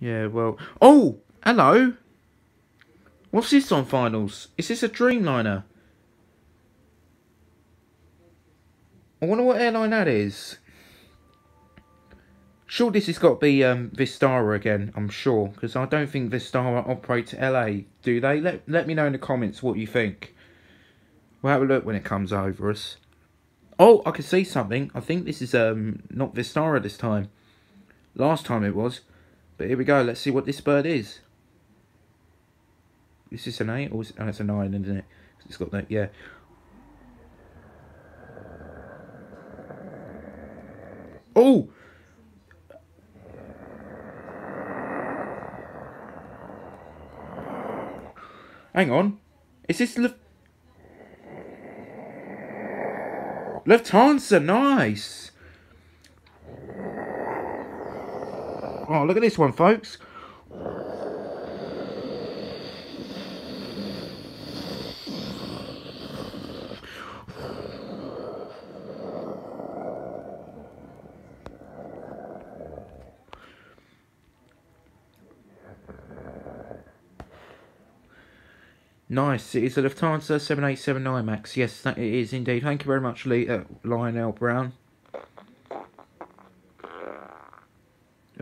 Yeah, well. Oh, hello. What's this on finals? Is this a Dreamliner? I wonder what airline that is. Sure, this has got to be um, Vistara again, I'm sure, because I don't think Vistara operates LA, do they? Let, let me know in the comments what you think. We'll have a look when it comes over us. Oh, I can see something. I think this is um not Vistara this time. Last time it was. But here we go. Let's see what this bird is. Is this an 8 or is, oh, it's a 9, isn't it? It's got that, yeah. Oh! Hang on. Is this Luf Lufthansa? Nice! Oh, look at this one, folks. Nice. It is a Lufthansa 7879 Max. Yes, that it is indeed. Thank you very much, Lee, uh, Lionel Brown.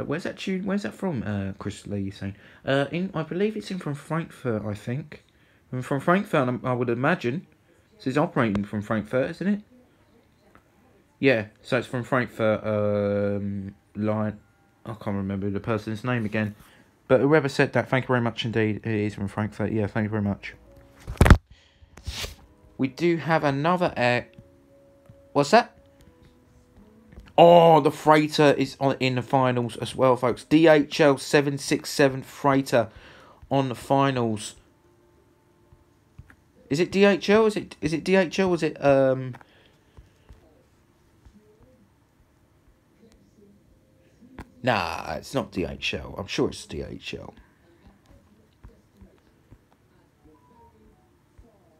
Where's that tune? Where's that from? Uh, Chris Lee, saying? Uh, in I believe it's in from Frankfurt. I think. And from Frankfurt, I would imagine. So it's operating from Frankfurt, isn't it? Yeah. So it's from Frankfurt. Um, line. I can't remember the person's name again. But whoever said that, thank you very much indeed. It is from Frankfurt. Yeah, thank you very much. We do have another air. What's that? Oh, the freighter is on in the finals as well, folks. DHL seven six seven freighter on the finals. Is it DHL? Is it is it DHL? Is it um? Nah, it's not DHL. I'm sure it's DHL.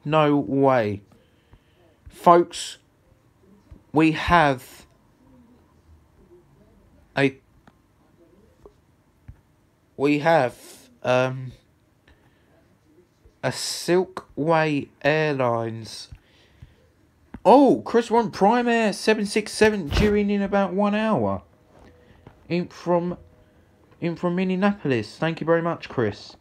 No way. Folks, we have we have um a Silkway Airlines. Oh, Chris One Prime Air 767 during in about one hour in from in from Minneapolis. Thank you very much, Chris.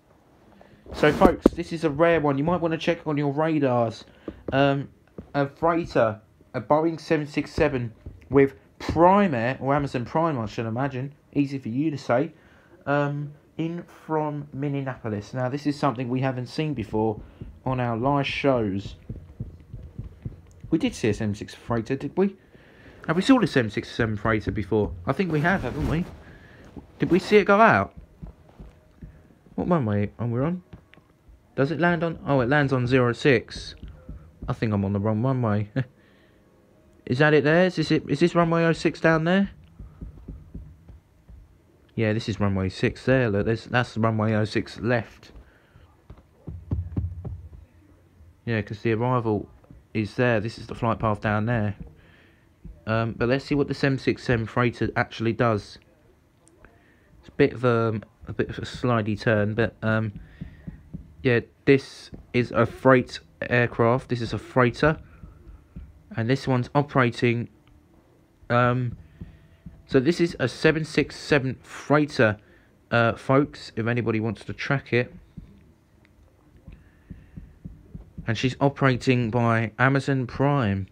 So, folks, this is a rare one. You might want to check on your radars. Um, a freighter, a Boeing 767 with Prime Air, or Amazon Prime, I should imagine. Easy for you to say. Um, in from Minneapolis. Now, this is something we haven't seen before on our live shows. We did see a 76 freighter, did we? Have we saw the 767 freighter before? I think we have, haven't we? Did we see it go out? What runway are we on? Does it land on... Oh, it lands on 06. I think I'm on the wrong runway. is that it there? Is this, it, is this runway 06 down there? Yeah, this is runway 6 there. Look, that's runway 06 left. Yeah, because the arrival is there. This is the flight path down there. Um, but let's see what the 767 freighter actually does. It's a bit of a, a bit of a slidey turn, but um, yeah, this is a freight aircraft. This is a freighter, and this one's operating. Um, so this is a 767 freighter, uh, folks. If anybody wants to track it, and she's operating by Amazon Prime.